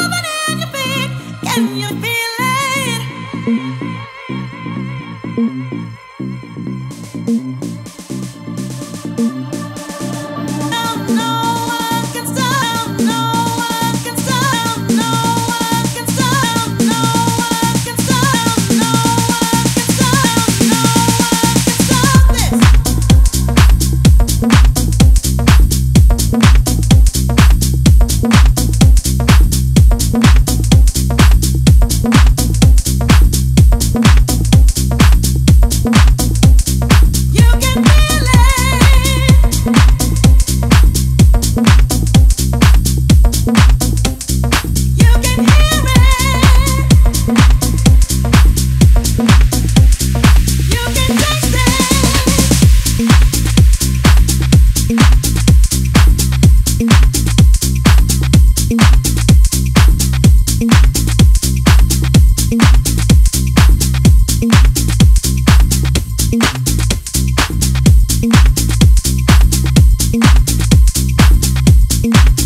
moving can you feel? thank you